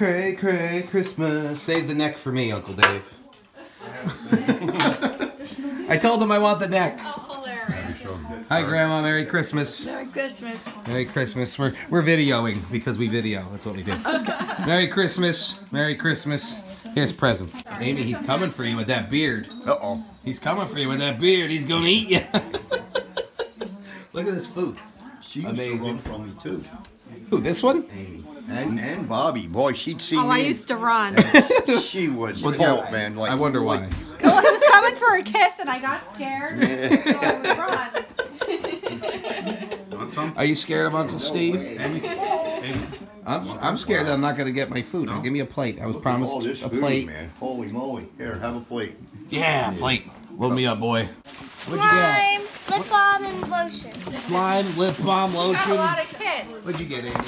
Cray, cray, Christmas. Save the neck for me, Uncle Dave. I told him I want the neck. Oh, hilarious. Hi, Grandma. Merry Christmas. Merry Christmas. Merry Christmas. We're, we're videoing because we video. That's what we do. Merry Christmas. Merry Christmas. Here's presents. Amy, he's coming for you with that beard. Uh-oh. He's coming for you with that beard. He's going to eat you. Look at this food. She used Amazing. to from me too. Who, this one? Amy. And, and Bobby. Boy, she'd see Oh, me. I used to run. She would Well, help, man. Like, I wonder why. like- Well, he was coming for a kiss, and I got scared. so I would run. Want some? Are you scared of Uncle Steve? Amy? Amy? I'm, I'm scared that I'm not going to get my food. Now, give me a plate. I was Look at all promised this a food, plate. man. Holy moly. Here, have a plate. Yeah, plate. Load me up, boy. Slime, lip balm, and lotion. Slime, lip balm, lotion. Got a lotion. lot of kids. What'd you get, Amy?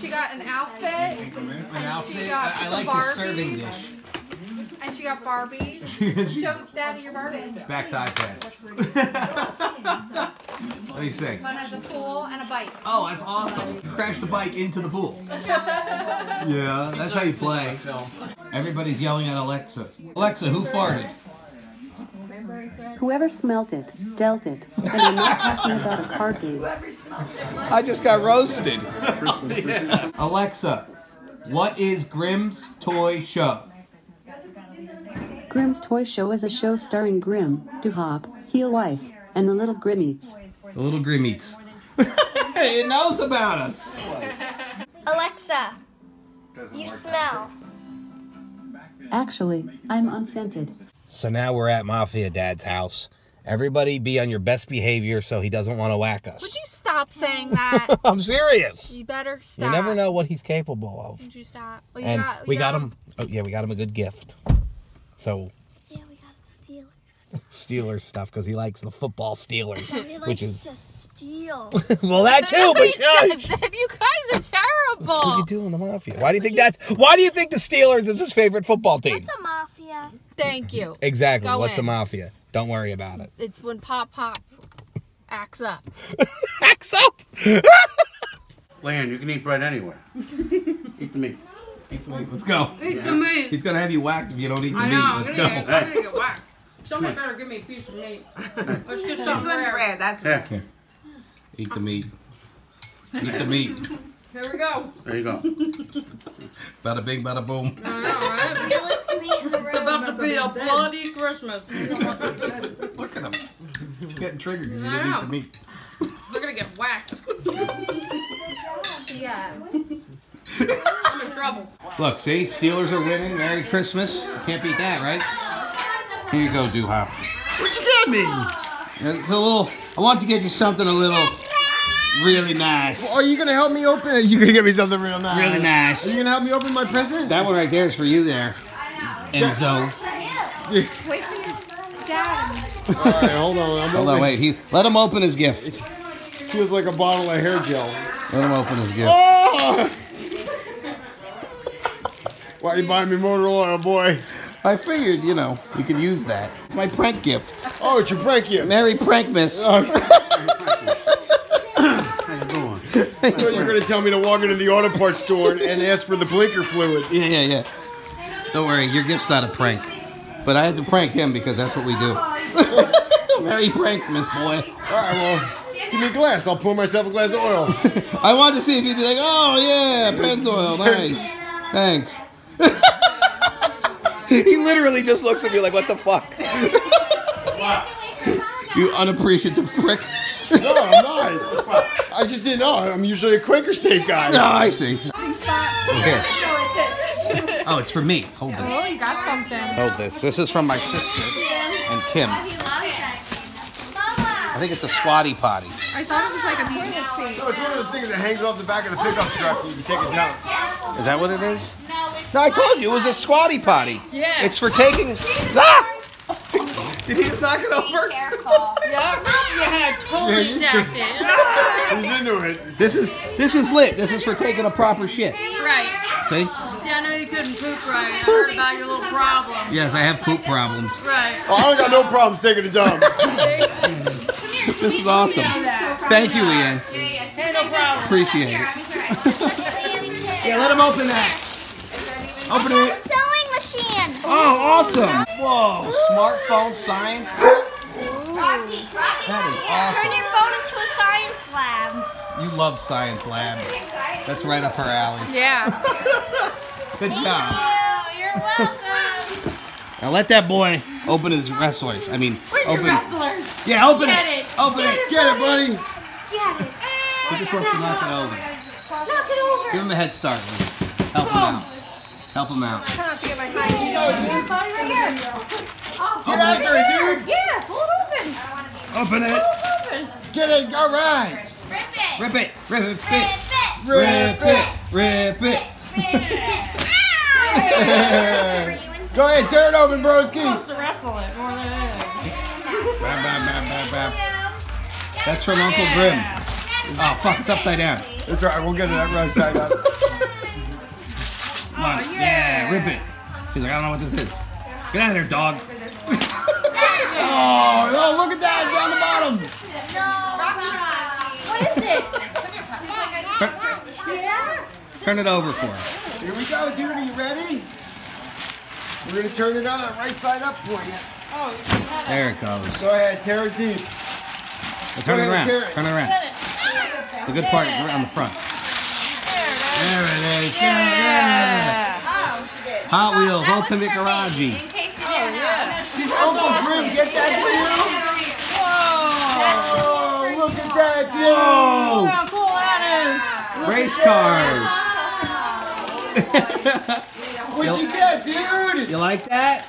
She got an outfit, An she outfit. got I, I some like the serving dish. and she got Barbies. Show Daddy your Barbies. Back to iPad. What Let me see. One has a pool and a bike. Oh, that's awesome. You crashed the bike into the pool. Yeah, that's how you play. Everybody's yelling at Alexa. Alexa, who farted? Whoever smelt it, dealt it. And I'm not talking about a card game. I just got roasted. Alexa, what is Grim's Toy Show? Grim's Toy Show is a show starring Grimm, Duhop, Heel Wife, and the Little Grimmeats. The little Grimmeats. hey, it knows about us. Alexa, you smell. Actually, I'm unscented. So now we're at Mafia Dad's house. Everybody be on your best behavior so he doesn't want to whack us. Would you stop saying that? I'm serious. you better stop. You never know what he's capable of. Would you stop? Well, you And got, we you got him. Oh yeah, we got him a good gift. So Yeah, we got him Steelers. Steelers stuff because he likes the football Steelers, He which likes is to steal. well that too. But shush. You guys are terrible. What are you doing, the Mafia? Why do you think that's? Why do you think the Steelers is his favorite football team? What's a mafia? Thank you. Exactly. Go What's a. Mafia? Don't worry about it. It's when Pop Pop acts up. Acts up. Land, you can eat bread anywhere. eat the meat. Eat the meat. Let's go. Eat the meat. He's gonna have you whacked if you don't eat the I meat. know. I'm Let's gonna, go. get, I'm gonna get whacked. Somebody better give me a piece of meat. Let's get This some one's rare. That's rare. Here, Eat the meat. Eat the meat. Here we go. there you go. Bada bing, bada boom. I know, right? About to be a bloody Christmas. Look at him. He's getting triggered because he didn't eat the meat. We're gonna get whacked. Yeah. I'm in trouble. Look, see, Steelers are winning. Merry Christmas. Can't beat that, right? Here you go, Doo-Hop. What'd you get me? It's a little. I want to get you something a little, really nice. Are you gonna help me open it? You gonna get me something real nice. Really nice. Are you gonna help me open my present? That one right there is for you there, Enzo. Wait for your dad. Alright, hold on. I'm Hold on, opening- wait. He let him open his gift. Feels like a bottle of hair gel. Let him open his gift. Oh! Why you buying me motor oil, oh boy? I figured, you know, you could use that. It's my prank gift. Oh, it's your prank gift. Merry Prankmas. Oh. How you doing? I thought you were gonna tell me to walk into the auto parts store and ask for the blinker fluid. Yeah, yeah, yeah. Don't worry, your gift's not a prank. But I had to prank him because that's what we do. Merry Miss boy. Alright, well, give me a glass. I'll pour myself a glass of oil. I wanted to see if he'd be like, oh yeah, Pennzoil, nice. Thanks. he literally just looks at me like, what the fuck? you unappreciative prick. No, I'm not. I just didn't know. I'm usually a Quaker State guy. No, I see. Here. No, it's his. Oh, it's for me. Hold this. Oh, this. you got something. Hold this. This is from my sister and Kim. I think it's a squatty potty. I thought it was like a toilet seat. No, it's one of those things that hangs off the back of the pickup truck and you can take a dump. Is that what it is? No, I told you it was a squatty potty. Yeah. It's for taking. Ah! Did he just knock it over? Yeah, yeah, totally he's jacked too- it. He's into it. This is this is lit. This is for taking a proper shit. Right. See? See, I know you couldn't poop right. I heard about your little problem. Yes, I have poop problems. Right. Oh, I don't got no problems taking a dump. This is awesome. Thank you, Leanne. Hey, no problem. Appreciate it. Yeah, let him open that. Open it. Sewing machine. Oh, awesome. Whoa, smartphone science. That is Turn awesome. your phone into a science lab. You love science labs. That's right up her alley. Yeah. Good job. Oh, you're welcome. Now let that boy open his wrestlers. I mean, open. Wrestlers. Yeah, open Get it. it. Open it. Get it, buddy. Get He just wants to knock it over. Knock it over. Give him a head start. Lee. Help him oh. out. Help him out. Try not to get my high Body right here. Oh, get after it, dude. Yeah, pull it open. Open it. Open. Get it. All right. Rip it. Rip it. Rip it. Rip it. Rip it. Rip it. it. Go ahead, tear it open, broski. Wants to wrestle it more than anything. Bam, bam, bam, bam, bam. That's from Uncle Grim. Oh, fuck, it's upside down. It's all right. We'll get it right side up. Come on. Yeah, rip it. He's like, I don't know what this is. Get out of there, dog. Oh, no, look at that down the bottom. What is it? Turn it over for her. Here we go, dude. Are you ready? We're gonna turn it on right side up for you. Oh, There it goes. Go ahead, tear it deep. Turn it Go ahead, around. it. Turn it around. The good part is around the front. There it is. Yeah. Hot Wheels Ultimate Garage. In case you didn't oh, know. Uncle Grim, get that dude. Oh, look at that dude. Look Whoa! how cool that Race cars. What'd you get, dude? You like that?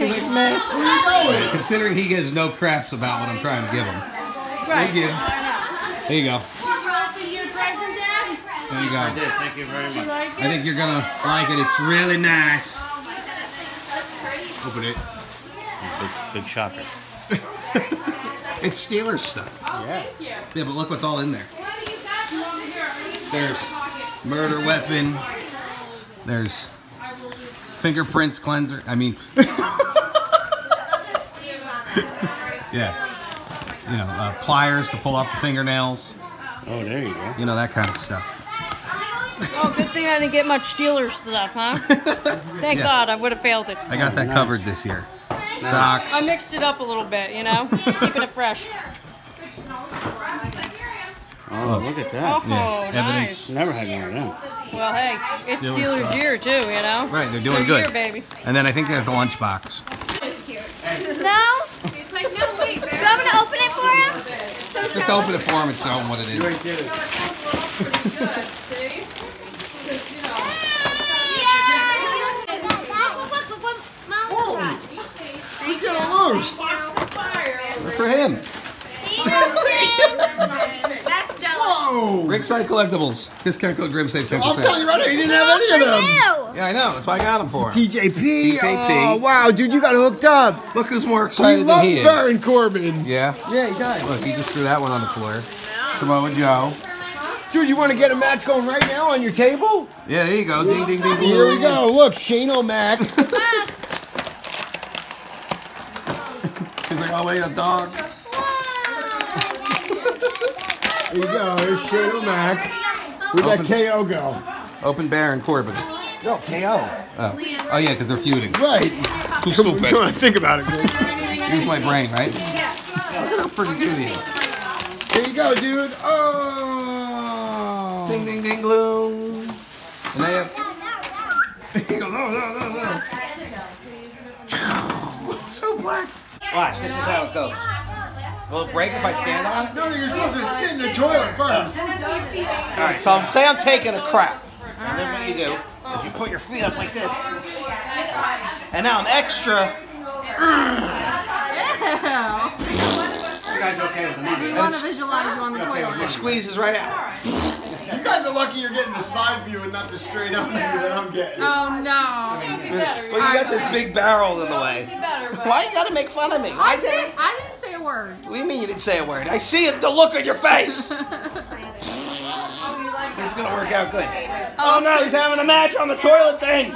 Like, man. Where you going? Considering he gives no craps about what I'm trying to give him. Right. Thank you. There you go. For your present, Dad? There you go. Did, thank you very much. Like I think you're gonna like it. It's really nice. Open it. Good, good shocker. It's Steelers stuff. Yeah. Yeah, but look what's all in there. There's murder weapon. There's fingerprints cleanser. I mean, yeah. You know, uh, pliers to pull off the fingernails. Oh, there you go. You know that kind of stuff. Oh, good thing I didn't get much Steelers stuff, huh? Thank Yeah. God, I would have failed it. I got that covered this year. Socks. I mixed it up a little bit, you know, keeping it fresh. Oh, look at that. Oh, Yeah, nice. evidence. Never had one of them. Well, hey, it's Steelers Steelers year too, you know. Right, they're doing good. Year, baby. And then I think there's a lunchbox. No? It's like, no, wait. Do you want me to open it for him? So Just open it for him and show him what it is. Right there. He's gonna lose. For him. That's jealous. Whoa. Ringside Collectibles. Discount code Grim saves 10%. I'm telling you right now, he didn't have any of them. Yeah, I know. That's why I got them for him. TJP. TJP. Oh, wow, dude, you got hooked up. Look who's more He excited than loves he is. Baron Corbin. Yeah. Yeah, he does. Look, he just threw that one on the floor. Samoa Joe. Dude, you want to get a match going right now on your table? Yeah, there you go. Ding, ding, ding. Here we go. Look, Shane O'Mac. He's like, oh, wait, a dog. Here you go. Here's Shane O'Mac. Where'd that Open. KO go? Open Baron Corbin. No, KO. Oh, oh yeah, because they're feuding. Right. Too Come on, think about it, dude. Use my brain, right? Look at how freaking good he is. Here you go, dude. Oh. Ding, ding, ding, gloom. And they have. he goes, oh, no, no, no. Suplex. Watch, this is how it goes. Will it break if I stand on it? No, you're supposed to sit in the toilet first. Alright, so I'm, say I'm taking a crap. And then what you do is you put your feet up like this. And now I'm extra. You guys okay with the money? We want to visualize you on the toilet. It squeezes right out. You guys are lucky you're getting the side view and not the straight up view that I'm getting. Oh no. Well, you got this big barrel in the way. Why you gotta make fun of me? Why I didn't, I didn't say a word. What do you mean you didn't say a word? I see it, the look on your face. this is gonna work out good. Oh no, he's having a match on the toilet thing.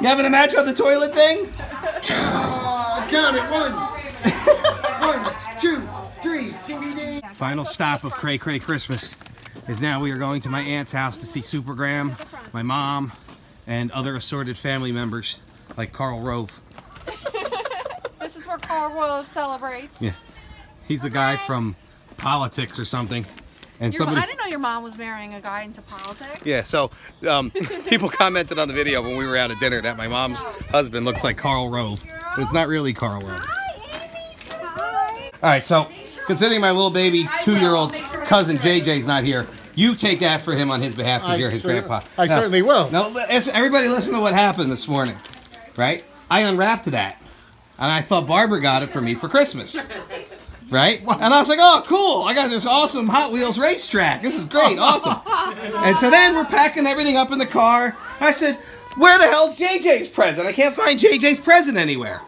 you having a match on the toilet thing? Count it. One. One, two, three. Ding, ding, ding. Final stop of Cray Cray Christmas. is now we are going to my aunt's house to see Supergram, my mom, and other assorted family members like Karl Rove. This is where Karl Rove celebrates. Yeah. He's the guy from politics or something. And Your, somebody I didn't know your mom was marrying a guy into politics. Yeah, so um, people commented on the video when we were out at dinner that my mom's husband looks like Karl Rove, but it's not really Karl Rove. All right, so considering my little baby two-year-old cousin JJ's not here, you take that for him on his behalf because you're his cer- grandpa. I Now- certainly will. Now, everybody, listen to what happened this morning, right? I unwrapped that, and I thought Barbara got it for me for Christmas. Right? And I was like, oh, cool. I got this awesome Hot Wheels racetrack. This is great. Awesome. And so then we're packing everything up in the car. I said, where the hell's JJ's present? I can't find JJ's present anywhere.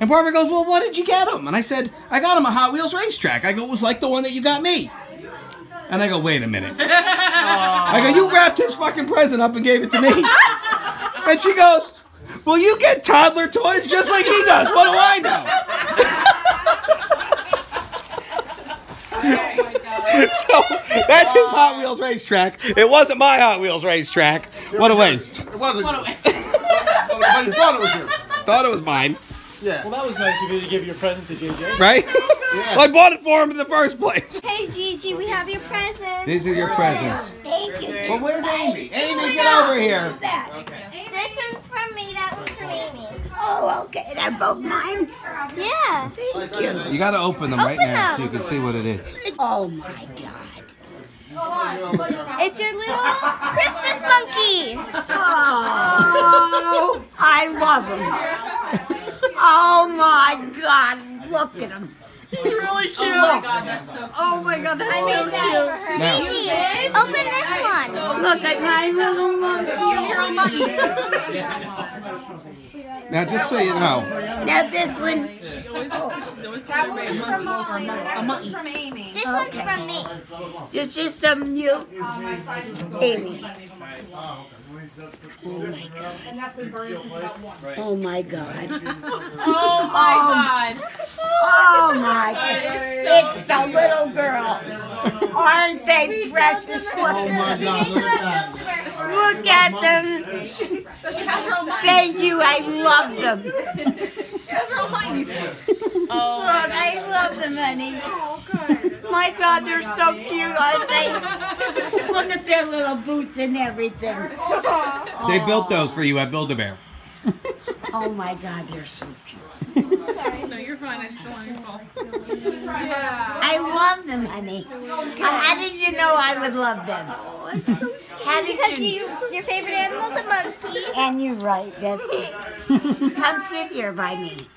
And Barbara goes, well, what did you get him? And I said, I got him a Hot Wheels racetrack. I go, it was like the one that you got me. And I go, wait a minute. I go, you wrapped his fucking present up and gave it to me. And she goes, well, you get toddler toys just like he does. What do I know? so that's his Hot Wheels racetrack. It wasn't my Hot Wheels racetrack. What a waste. It wasn't. What a waste. but he thought it was yours. Thought it was mine, Yeah. Well, that was nice of you to give your present to JJ. right? Well, I bought it for him in the first place. Hey Gigi, we have your present. These are your presents. Thank you. Well, where's Amy? Amy, get over here. This one's from me, that one's from Amy. Oh, okay. They're both mine? Yeah. Thank you. You got to open them right Open now so you can see what it is. Oh my god. It's your little Christmas monkey. Oh, I love him. Oh my God, look at him. He's really oh, cute. Oh my God, that's so cute. Oh, I made that for her. Now- Gigi, open this one. Look at my little monkey. Now, just so you know, Now this one, That one's from Molly. The one's from Amy. This one's from me. this is some new Amy. Oh my God. Oh my um, god. Oh my God. Oh my god. It's the little girl. Aren't they precious? Oh my at them. God, look at that. Look at them. She has her own mice. Thank you. I love them. She has her own mice. Oh, look, I love them, honey. My God, they're so cute, aren't they? Look at their little boots and everything. they built those for you at Build-A-Bear. Oh my God, they're so cute. No, you're fine. I just don't want your fault. I love them, honey. How did you know I would love them? Oh, how did Because you? you, your favorite animal's a monkey. And you're right. That's it. Come sit here by me.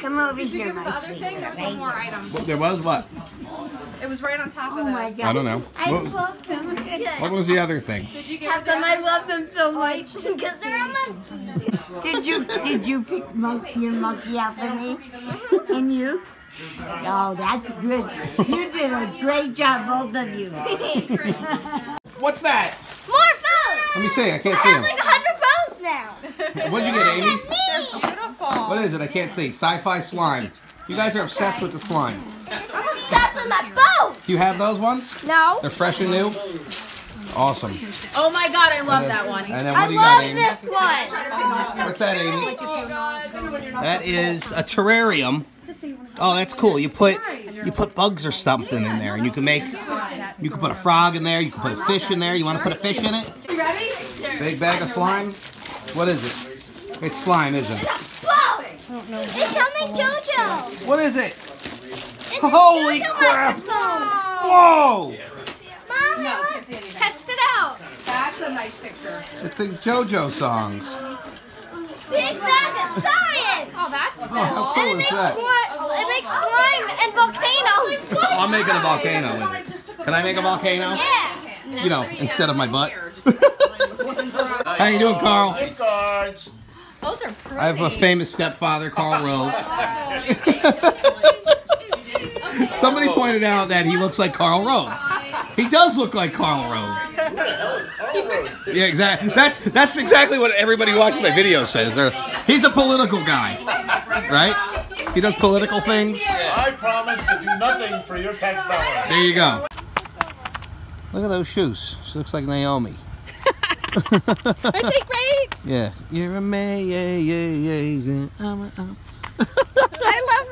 Come over here, my the other thing? sweetheart. One more item. There was what? It was right on top of Oh this. my God. I don't know. I What, love them. what was the other thing? Did you give How come I love them so oh, much? Because they're a monkey. Did you did you pick monkey, your monkey out for me? And you? Oh, that's good. You did a great job, both of you. What's that? More bows. Let me see. I can't I see have like hundred bows now. What'd you get, Amy? Me. Beautiful. What is it? I can't see. Sci-fi slime. You guys are obsessed with the slime. I'm obsessed with my bow. Do you have those ones? No. They're fresh and new. Awesome. Oh my god, I love And then- that one. And then I do you got, love Amy? this one. What's that, Amy? Oh, That is a terrarium. Oh, that's cool. You put you put bugs or something in there, and you can make you can put a frog in there. You can put a fish in there. You want to put a fish in it? Ready? Big bag of slime. What is it? It's slime, isn't it? Bow. It's something JoJo. What is it? It's a Holy JoJo crap. microphone. Whoa! Mom, look. Test it out. That's a nice picture. It sings JoJo songs. Big bag of science. Oh, that's Oh, how And cool it is makes, that? it makes slime and volcanoes. Oh, I'm making a volcano with. Can I make a volcano? Yeah. You know, instead of my butt. How you doing, Carl? Cards. Those are pretty. I have a famous stepfather, Karl Rove. Somebody pointed out that he looks like Karl Rove. He does look like Karl Rove. Yeah, exactly. That's that's exactly what everybody who watches my videos says. They're, he's a political guy, right? He does political things. I promise to do nothing for your tax dollars. There you go. Look at those shoes. She looks like Naomi. Aren't they great? Yeah. You're amazing. I'm a- I'm-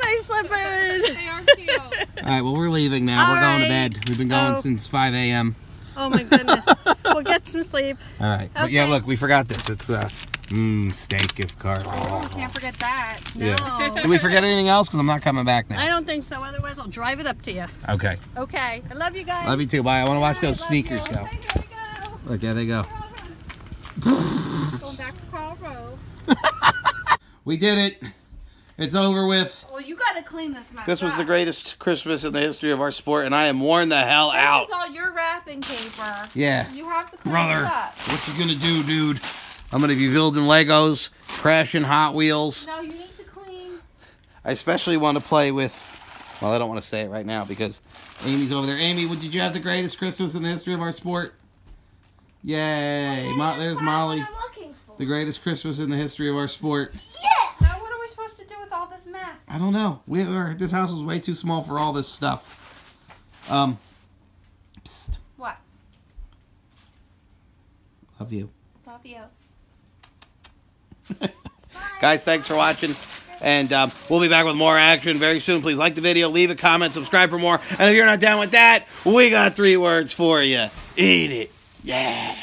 I slippers. They are cute. All right, well, we're leaving now. All we're going to bed. We've been going Oh. since 5 a.m. Oh my goodness. we'll get some sleep. All right. But yeah, look, we forgot this. It's uh, mmm, steak gift card. Oh, can't forget that. Yeah. No. Did we forget anything else? Because I'm not coming back now. I don't think so. Otherwise, I'll drive it up to you. Okay. Okay. I love you guys. Love you too. Bye. I want to watch those sneakers go. Say here we go. Look, there they go. Going back to Carl Road. We did it. It's over with. Well, you gotta clean this mess This was the greatest Christmas in the history of our sport, and I am worn the hell This out. is all your wrapping paper. Yeah. You have to clean Brother, this up. what you gonna do, dude? I'm gonna be building Legos, crashing Hot Wheels. No, you need to clean. I especially want to play with. Well, I don't want to say it right now because Amy's over there. Amy, what did you have the greatest Christmas in the history of our sport? Yay! Mo- there's Molly. I'm looking for. The greatest Christmas in the history of our sport. Now, what are we supposed to do with all this mess? I don't know. We are, this house was way too small for all this stuff. Um. Psst. What? Love you. Love you. Guys, thanks for watching. And um, we'll be back with more action very soon. Please like the video, leave a comment, subscribe for more. And if you're not down with that, we got three words for you. Eat it. Yeah.